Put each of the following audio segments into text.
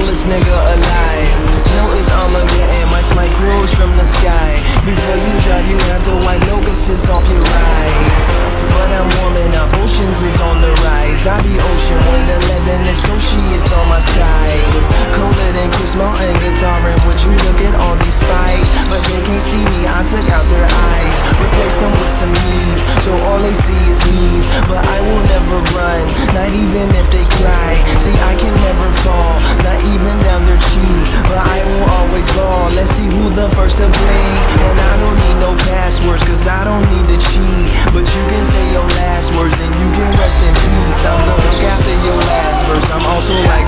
the coldest nigga alive. Notice Armageddon, mics might cruise from the sky. Before you drive, you have to wipe no kisses off your rides. But I'm warming up, oceans is on the rise. I be ocean when 11 associates on my side. Colder than Chris Martin guitaring. Would you look at all these spies? But they can't see me, I took out their they see is knees. But I will never run, not even if they cry. See, I can never fall, not even down their cheek. But I will always ball. Let's see who the first to blink. And I don't need no passwords, cause I don't need to cheat. But you can say your last words and you can rest in peace. I'm the hook after your last verse. I'm also like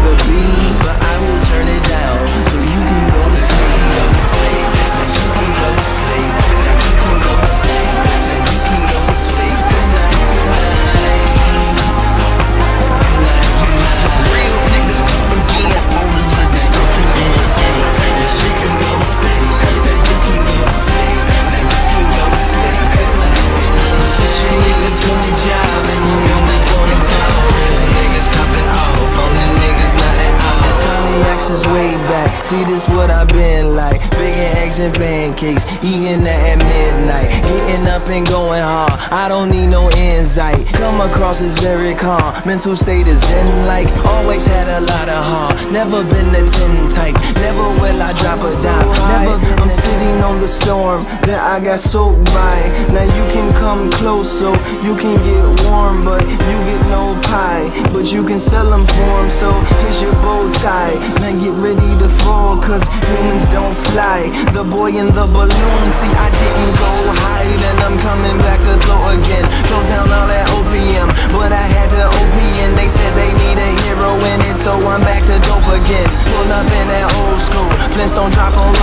See this what I've been like. Bacon, eggs, and pancakes. Eating that at midnight. Getting up and going hard. I don't need no insight. Come across as very calm. Mental state is in like. Always had a lot of heart. Never been the tin type. Never will I drop a dime. Never been I'm sitting on the storm that I got soaked by. Now you can come close so you can get warm, but you get no pie. But you can sell them for 'em, so here's your bow tie. Now get ready to fall, Cause humans don't fly. The boy in the balloon See I didn't go hide, and I'm coming back to throw again. Close down all that opium But I had to OP and They said they need a hero in it So I'm back to dope again. Pull up in that old school Flintstone drop on